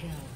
Kill.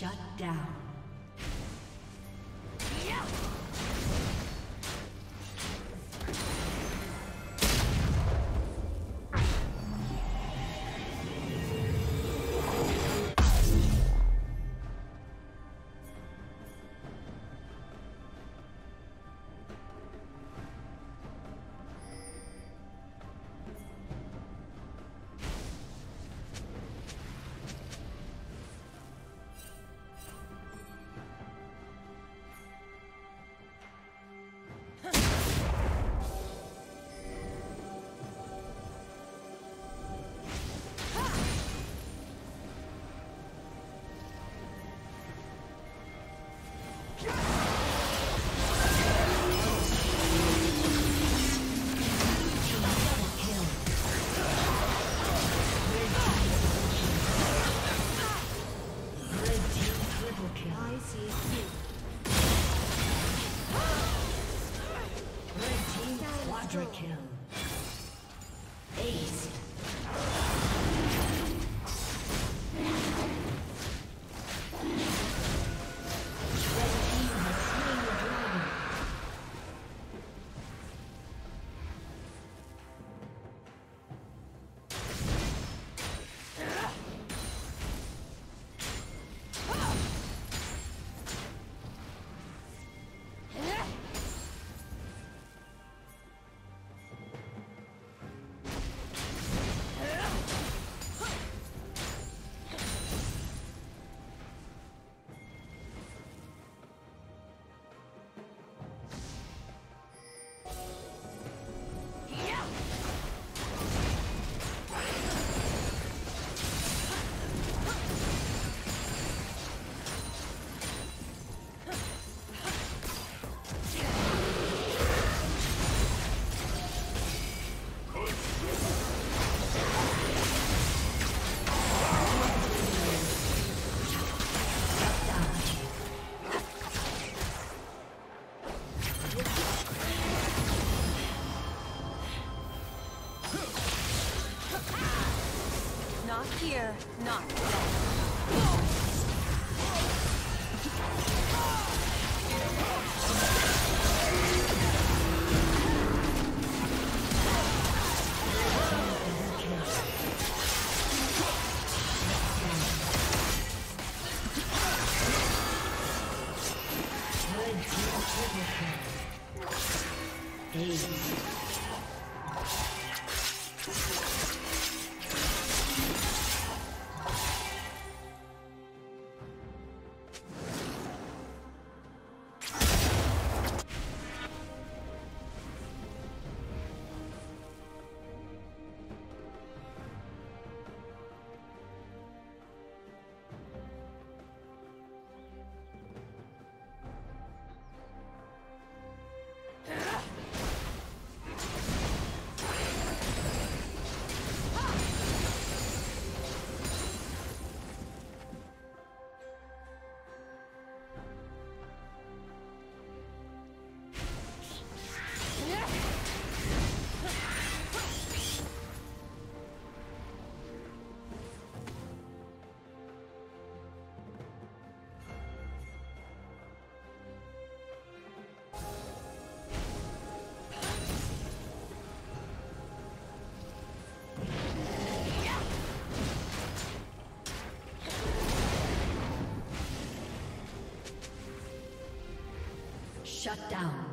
Shut down. Shut down.